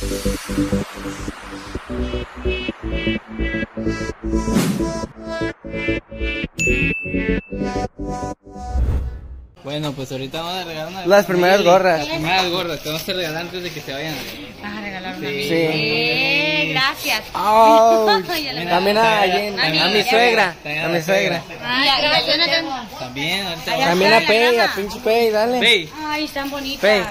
Thank you. Bueno, pues ahorita vamos a regalar una. Las primeras gorras. Las primeras gorras que vamos a regalar antes de que se vayan. Vas a regalar una. Sí. Sí. Gracias. Le- También a, Jen- También a mi suegra. A mi suegra. También, ahorita También a Pei, a pinche Pei, dale. Ve, Ay, están bonitas. Pei.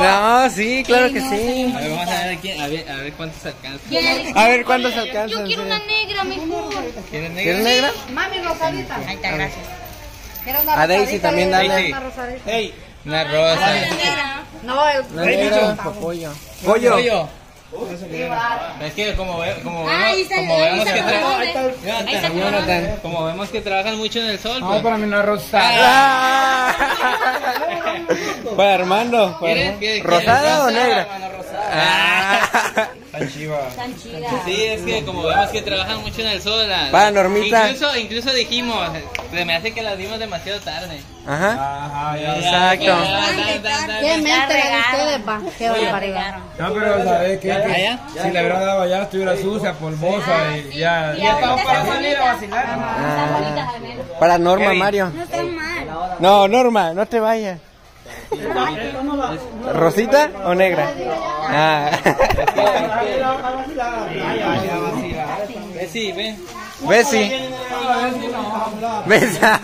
No, sí, claro que sí. a ver, vamos a ver, quién, a ver, a ver cuántos alcanzan. ¿Quién- A ver cuántos Yo alcanzan. quiero sí. una negra mejor. ¿Quieren ¿Quieres negra? negra? Ahí está, gracias. A Daisy también dale. Daisy. Una rosa. La negra, pollo. Pollo. Pollo. Es que como, ve, como, vemos, está- como ahí vemos está que el trabajan, el como vemos que trabajan mucho en el sol, pues, para mí una rosa. Ah. Para Armando. ¿Quieres? Armando. ¿Rosada o ¿Quieres negra? Ah. Tan chiva. Están chidas. Sí, es que como vemos que trabajan mucho en el sol, la- Va, Normita. Incluso, incluso dijimos, se me hace que las dimos demasiado tarde. Ajá. Ajá, ya. Exacto. ¿Qué mente de ustedes, va? Qué barbaridad. No, pero sabes que ¿Allá? si le hubiera dado allá estuviera sucia, polvosa y ya. Y ahorita están bonitas. Ah. Para Norma. Mario. No están mal. No, Norma, no te vayas. ¿Rosita o negra? Ah. Ve. Bessie. Negra.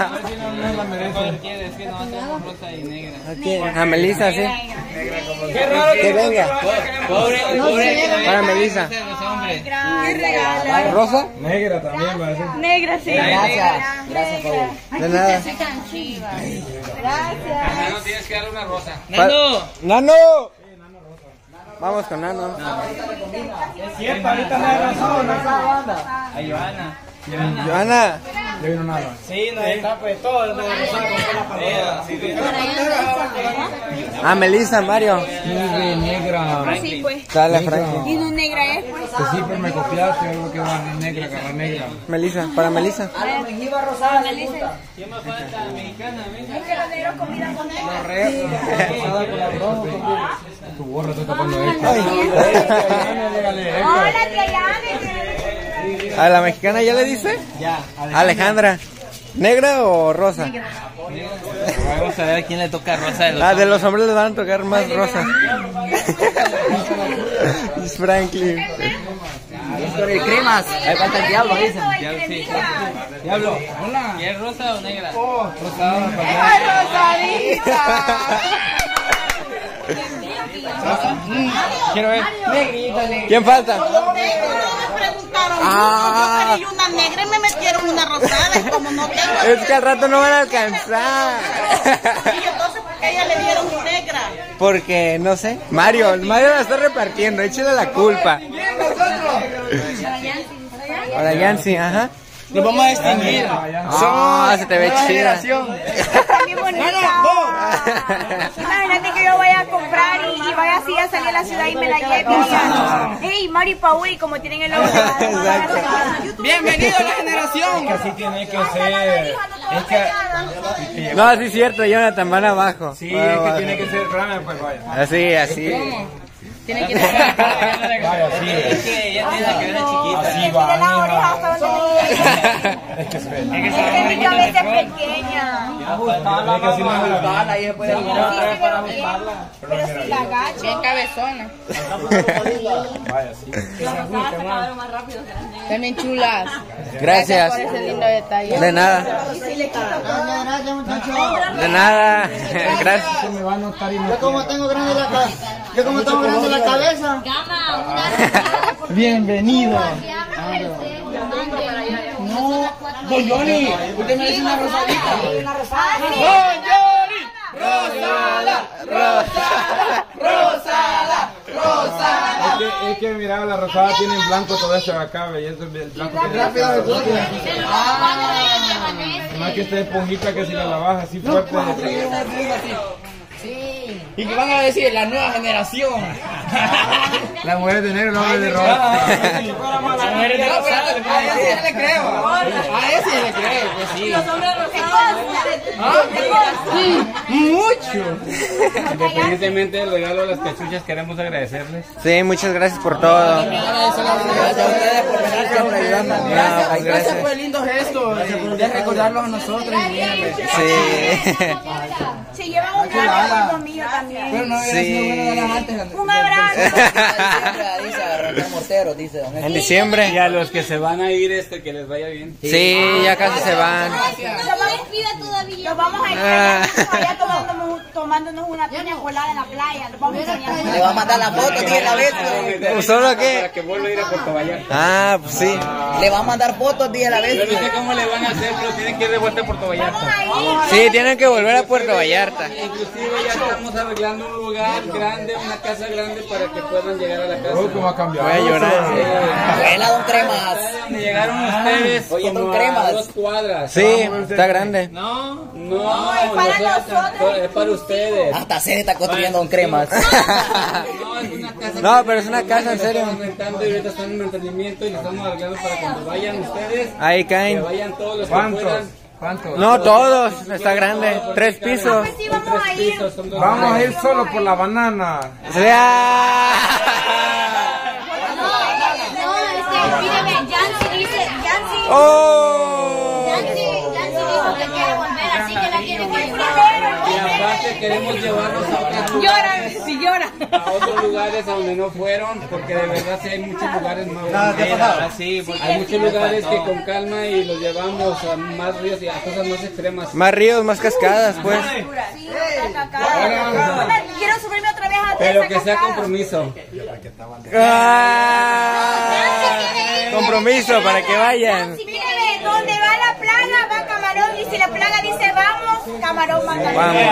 A Melissa, sí. Que venga. Pobre, pobre. que Para Melissa. Hombres. ¿Rosa? Negra también va a ser. Negra, sí. De nada. Soy tan chiva. No tienes que darle una rosa. ¡Nando! ¡Nano! Vamos con Nano. Cierto, ahorita no hay razón. A Johanna. Johanna. Joana. Ya vino nada. Sí, no está pues todo. No, A Melissa, Mario. Negra, negra. Sí, pues. Dale, Frankie. Y no negra es, pues. Que sí, pero me copiaste algo que va negra, cara negra. Melissa, para Melissa. ¿Quién más falta? Mexicana, venga. Tu gorra está tapando esto. Hola, tía Yane. ¿A la mexicana ya le dice? Ya. Alejandra. ¿Negra o rosa? Vamos a ver a quién le toca rosa de los Ah, de los hombres les van a tocar más rosa. Es Franklin. cremas. Ahí falta el diablo, dicen. Sí. Diablo. Hola. ¿Quieres rosa o negra? Quiero ver. ¿Quién falta? preguntaron Ah. yo una negra y me metieron una rosada y como no tengo Es que al rato no van a alcanzar. y entonces ¿por qué a ella le dieron negra Porque, no sé. Mario, Mario la está repartiendo. Échale la culpa. Ahora Yancy, ajá. Nos vamos a extinguir. Ah, se te ve chida. Bonita. Imagínate que yo vaya a comprar y, y vaya así a salir a la ciudad y me la lleve y diga, hey, Mari y Paul, y como tienen el logo. Bienvenido a la generación. Que así tiene que ser. Es que. No, sí es cierto, Jonathan, van abajo. Sí, es que tiene que ser. Espérame, pues vaya. Así, así. Tiene que Vaya, sí. Es que ella tiene la cabeza chiquita. Así de va, hasta donde Es que se ve. Es que mi cabeza es pequeña. Así vi. Pero si la agacho. Bien cabezona. Vaya, sí. También chulas. Gracias. Por ese lindo detalle. De nada. De nada. Gracias. Yo como tengo grande la yo como tengo grande la cabeza. Bienvenido. No, Don Johnny, usted merece una rosadita. Es que, es que mira, la rosada tiene en blanco todo eso acá, y eso es el blanco que rápido. Más que esta esponjita que si la lavas así fuerte. ¿Y qué van a decir? La nueva generación. Las mujeres de negro, los hombres de rojo. Las mujeres de rosa. A ese le creo. A ese le creo, pues sí. Mucho. Independientemente del regalo de las cachuchas, queremos agradecerles. Sí, muchas gracias por todo. Gracias a ustedes por venir siempre ayudando. No, pues Gracias por el lindo gesto de, recordarlos a nosotros mírame. Sí. Se llevan un gran amigo también. Pero no hubiera sido bueno de las antes. Un abrazo. Dice a En Y diciembre. a los que se van a ir, este, que les vaya bien. Sí, ya casi se van. Nos vamos a ir Ah. tomándonos, tomándonos una piña colada en la playa. Nos vamos a enseñar. Le va a mandar la foto, tiene la vez. ¿O solo Para qué? que vuelva a ir a Puerto Vallarta. Ah, pues sí. Le va a mandar fotos, dije la vez. Yo no sé cómo le van a hacer, pero tienen que ir de vuelta a Puerto Vallarta. Sí, tienen que volver a Puerto Vallarta. Inclusive ya estamos arreglando un lugar grande, una casa grande para que puedan llegar a la casa. Oh, cómo ha cambiado. Voy a llorar. Buena, don Cremas. Llegaron ustedes Oye, como don a Cremas. dos cuadras. Sí, está grande. No, no, es para nosotros. es para ustedes. Hasta se está construyendo don Cremas. No, es una casa No, que- pero es una casa, en serio. Estamos rentando y ahorita están en mantenimiento y lo estamos arreglando para cuando vayan ustedes, Ahí que caen. vayan todos los que ¿Cuántos? puedan. ¿Cuántos? No, todos. Está grande. Tres pisos. Pues sí, vamos a ir. Pisos, Vamos a ir solo por la banana. ¡Ya! No, este, míreme, Yancy dice, Yancy, ¡Oh! Yancy, Yancy dijo que quiere volver, así que la quiere que llevar. Y aparte queremos llevarlos a otros Llora, lugares, si llora. a otros lugares a donde no fueron, porque de verdad sí hay muchos lugares más bonitos. Sí, Hay muchos lugares que con calma y los llevamos a más ríos y a cosas más extremas. Más ríos, más cascadas, pues. Sí. Quiero subirme otra vez a Pero que sea compromiso. Ah, Compromiso para que vayan. Si míreme, donde va la plaga va camarón y si la plaga dice camarón manda. Vamos.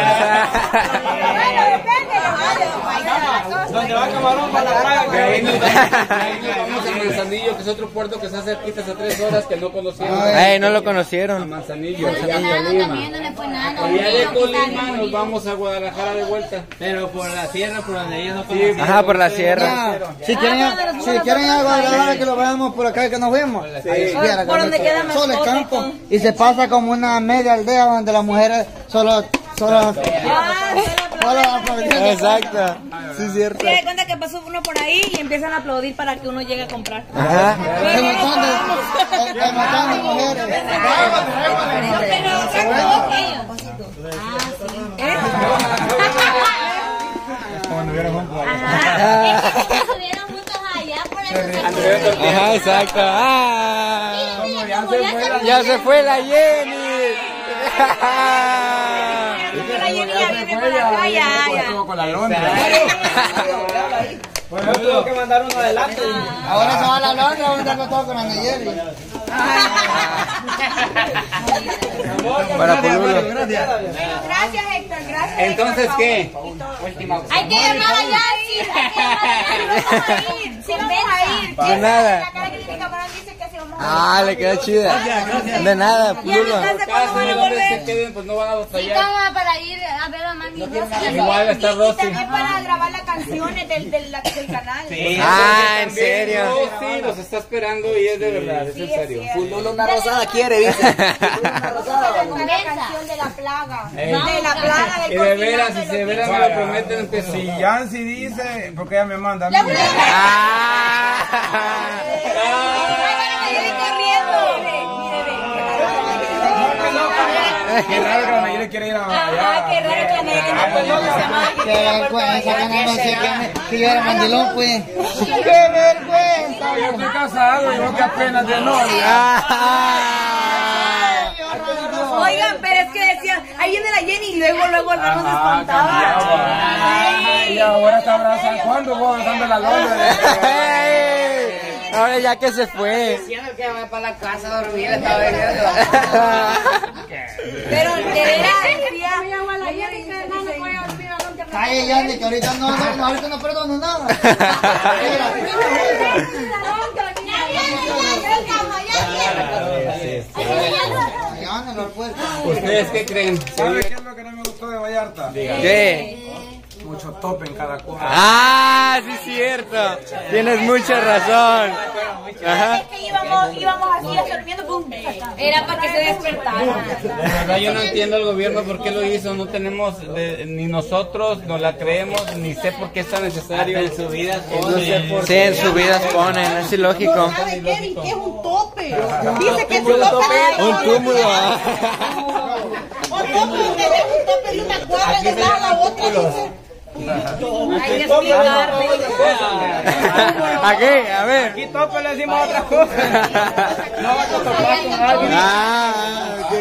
Bueno, depende, ¿no? donde va camarón para la praga. De ahí nos vamos, a Manzanillo, que es otro puerto que está cerquita a tres horas que no conocíamos. Ay, no lo A conocieron. Manzanillo, le fue nada. Y ya de Colima nos vamos a Guadalajara de vuelta. Pero por la sierra, por donde ellos no conocen. Ajá, por la sierra. Si quieren, si quieren algo agradable que lo veamos por acá que nos vemos. Por donde queda y campo. Y se pasa como una media aldea donde las mujeres solo, solo, solo. Exacto. Sí, es cierto. Se da cuenta que pasó uno por ahí y empiezan a aplaudir para que uno llegue a comprar. Ajá. Estuvieron juntos allá por eso. Ajá, exacto. Ah, ya se fue la Jenny. Acá, ya, ya. Con la Londra. Bueno, tuvo que mandar uno adelante. Ahora se va a la Londra, vamos a estar todo con la Nayeli. Para Pululo. Gracias, Héctor, gracias. Entonces, Héctor, ¿qué? Hay que llamar a. que Yancy. Sí, vamos a ir. De nada. La cara que tiene camarón dice que sí vamos a Ah, le queda chida. De nada, Pululo. ¿Hasta cuándo van a Los que se volver? queden, pues no van a Sí, batallar. vamos para ir a ver a mami. Igual está Y Rosy. también para grabar las canciones del, del, del canal. Ah, ¿en serio? Rosy los está esperando y es de verdad, es en serio. Pululo una rosada quiere, dice. La canción de la plaga. De la plaga del Y de veras, si de de veras me lo prometen, pues Si Yancy dice, porque ella me manda a mí. Ah. Qué raro que la Nayeli quiere ir a qué raro que la Nayeli no puede Qué vergüenza que no sé que, que yo era mandilón, pues. Qué vergüenza. Yo estoy casado y vos que apenas de novia. Ah. Oigan, pero es que decían, ahí viene la Jenny y luego, luego no nos Ah, espantaba. Y ahora está abrazando. ¿Cuándo vos abrazando la Londra? Ey, Ahora ya que se fue. Diciendo que va para la casa a dormir, estaba viendo. Pero decía, Calle Yanni, que ahorita no, no, no, ahorita no perdono nada. Los puercos. ¿Ustedes qué creen? ¿Sabe qué es lo que no me gustó de Vallarta? ¿Qué? mucho tope en cada cuadra. Ah, sí, cierto. Tienes mucha razón. Ajá. Es que íbamos, íbamos así pum. Era para que se despertara. De verdad yo no entiendo el gobierno por qué lo hizo, no tenemos, de- ni nosotros no la creemos, ni sé por qué es tan necesario. En su vida no sé por Sí, en su vida ponen, es ilógico. ¿Sabe Kevin que es un tope? Dice que es un tope. Un cúmulo. Un tope un tope de una cuadra de lado a la otra. Dice. Hay que explicarme. ¿A qué? A ver. Aquí tope le decimos otras cosas. No vas a topar con alguien. Ah, ok.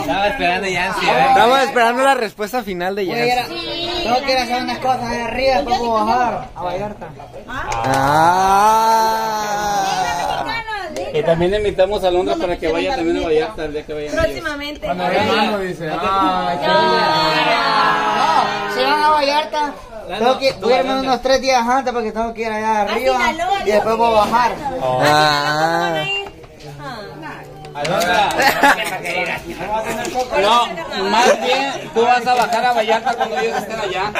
Estaba esperando Yancy, Estamos esperando la respuesta final de Jens. Tengo que ir a hacer unas cosas arriba, puedo bajar a Vallarta. Ah. Y también invitamos a Londra para que vaya también a Vallarta el día que ellos. Próximamente. Cuando hermano dice, ay, qué No, si van a Vallarta, tengo que voy a irme unos tres días antes porque tengo que ir allá arriba Sinaloa, y después voy a bajar. Ah. No, más bien tú vas a bajar a Vallarta cuando ellos estén allá.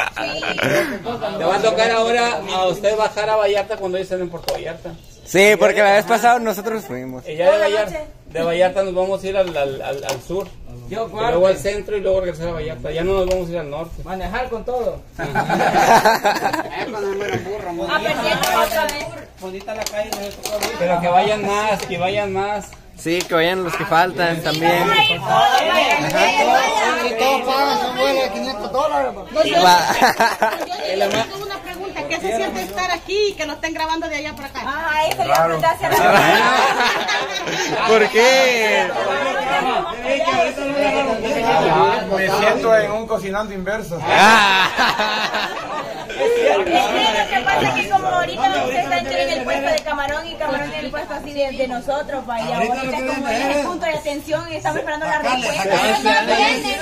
Te va a tocar ahora a usted bajar a Vallarta cuando ellos estén en Puerto Vallarta. Sí, porque la vez pasada nosotros fuimos. Y ya de Vallarta, de Vallarta nos vamos a ir al, al, al, al sur. Y luego al centro y luego regresar a Vallarta. Ya no nos vamos a ir al norte. Manejar con todo. Pero que vayan más, que vayan más. Sí, que vayan los que faltan también. Y todos pagan de 500 dólares. ¿Qué se siente estar aquí y que lo estén grabando de allá para acá? Ah, eso le iba a preguntar hacia la ¿Por qué? Me siento en un cocinando inverso. Ah. Es que lo que pasa es que como ahorita usted está en el puesto de camarón y camarón en el puesto así de, de nosotros, vaya, ahorita es como en el punto de atención y estamos esperando la respuesta.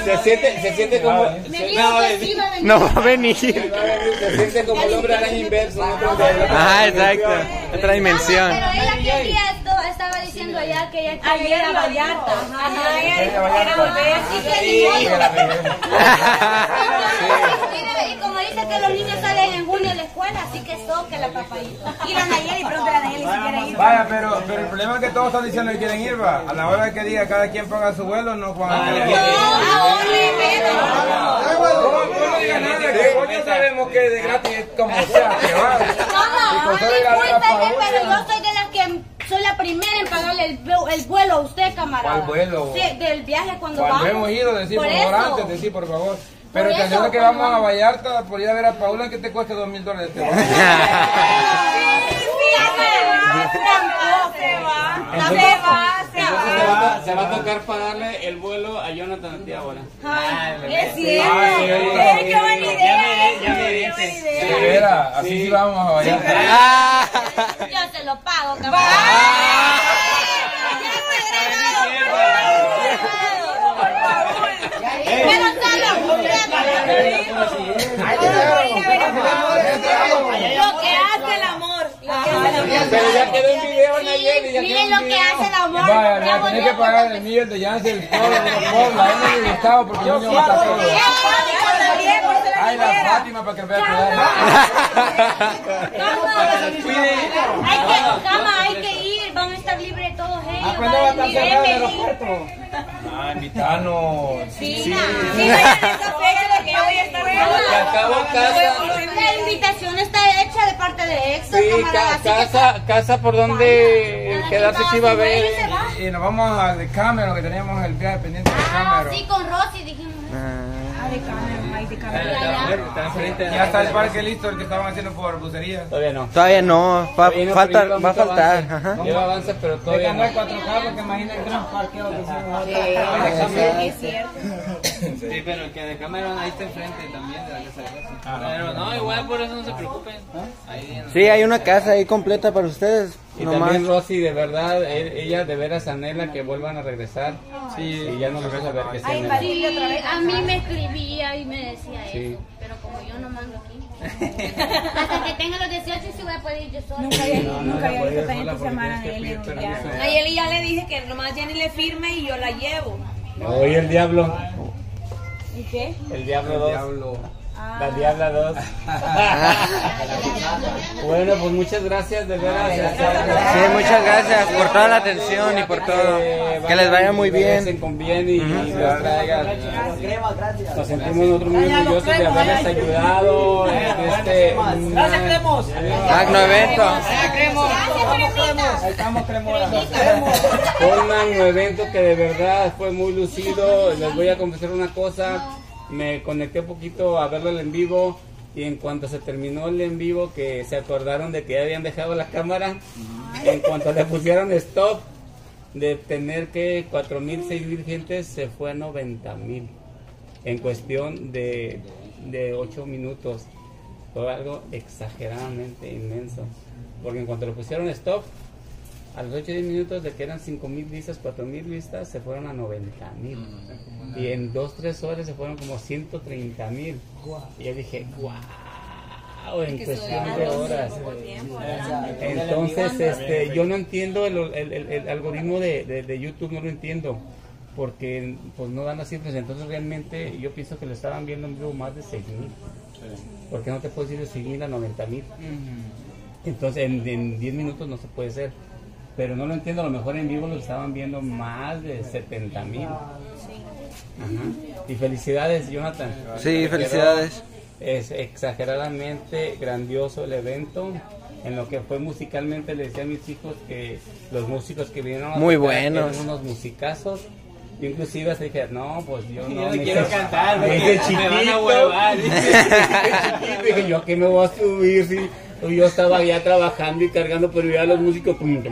Se siente, se siente como. No va a venir. Se siente como el hombre araña inverso. Ah, exacto. Otra dimensión. Pero ella quería esto, estaba diciendo allá que ella quería a Vallarta. Ajá. Ella quiere volver. Que Que los niños salen en junio de la escuela, así que toque la papayita. Y la Nayeli, pregúntale a Nayeli si quiere ir. Vaya, pero, pero el problema es que todos están diciendo que quieren ir, va. A la hora que diga cada quien paga su vuelo, no van a querer ir. No, no digas nada, que ya sabemos que de gratis como sea que va. No, no, discúlpeme, pero yo soy de las que soy la primera en pagarle el, el vuelo a usted, camarada. ¿Cuál vuelo? Sí, del viaje cuando, vamos. hemos ido, decir por, Por favor antes, decir por favor. Pero te aseguro que vamos a. Vallarta por ir a ver a Paula que te cueste dos mil dólares. este Se va, se va, se Entonces va. se va, a- se va a tocar pagarle el vuelo a Jonathan a ti ahora. Es cierto. Qué buena idea. De idea. veras, así sí vamos a Vallarta. Ah. Yo se lo pago, camarada. Pero solo usted, Lo que hace el amor. Pero ya quedó en video Nayeli, Miren en lo que hace el amor. Vaya, tenés que pagar el mío, el de el todo, el no porque va a estar todo. Ay, la Fátima para que vea Hay que, cama, hay que ir, van a estar libres todos ellos. ¿Cuándo va a estar van cerrado el aeropuerto? Ah, invitarnos. Sí, sí, vayan de voy a estar casa. La invitación está hecha de parte de EXO, Sí, camarada. ca- así que casa, casa por donde cada quedarse si va a ver. y va. Y nos vamos a de Cameron, que teníamos el viaje pendiente de Ah, Cameron. sí, con Rosy dijimos. Ya está el parque listo, el que estaban haciendo por bucería. Todavía no. Todavía no, Todavía no, falta, va a faltar. Lleva avance, pero De todavía no. cuatro carros, que imagina el gran parqueo que hicimos ahora. Es cierto. Sí, pero que de Cameron ahí está enfrente también de la casa de Rosy. Pero no, igual por eso no se preocupen. Ahí en- Sí, hay una casa ahí completa para ustedes. Y Nomás. también Rosy, de verdad, e- ella de veras anhela que vuelvan a regresar. Sí. Y ya no nos vas a ver que se Ay, anhela. María. Sí, a mí me escribía y me decía Sí. eso, pero como yo no mando aquí. Hasta que tenga los 18 sí voy a poder ir yo sola. Nunca había, No, no nunca la había visto tan entusiasmada que Nayeli. pedir ya. permiso. Nayeli ya le dije que nomás Jenny le firme y yo la llevo. Oye, el diablo. ¿Y qué? El diablo 2. La Diabla 2. bueno, pues muchas gracias, de veras. Sí, muchas gracias por toda la atención y por todo. Que les vaya muy bien. Con bien y, y los traigan. Nos sentimos nosotros muy orgullosos de haberles ayudado en este magno Magno evento. un magno evento que de verdad fue muy lucido. Les voy a confesar una cosa. Me conecté un poquito a verlo en vivo y en cuanto se terminó el en vivo que se acordaron de que ya habían dejado la cámara, en cuanto le pusieron stop de tener que 4 mil, 6 mil gentes se fue a 90 mil en cuestión de, de 8 minutos. Fue algo exageradamente inmenso. Porque en cuanto le pusieron stop, a los 8 10 minutos de que eran 5 mil vistas, 4 mil vistas, se fueron a 90 mil. Y en 2, 3 horas se fueron como 130 mil. Y yo dije, wow, en cuestión de horas. Entonces, este, yo no entiendo el, el- el- el algoritmo de, de- de YouTube, no lo entiendo. Porque pues no dan las cifras. Entonces, realmente yo pienso que lo estaban viendo en vivo más de 6 mil. Porque no te puedes ir de 6 mil a 90 mil. Entonces, en, en 10 minutos no se puede hacer. Pero no lo entiendo, a lo mejor en vivo lo estaban viendo más de 70 mil. Y felicidades, Jonathan. Sí, felicidades. Es exageradamente grandioso el evento. En lo que fue musicalmente, le decía a mis hijos que los músicos que vinieron Muy buenos. eran unos musicazos. Yo inclusive hasta dije, no, pues yo no, Yo me quiero hice- cantar, me me van a huevar. Dije, yo que me voy a subir, sí. Yo estaba ya trabajando y cargando, pero ya los músicos... pum.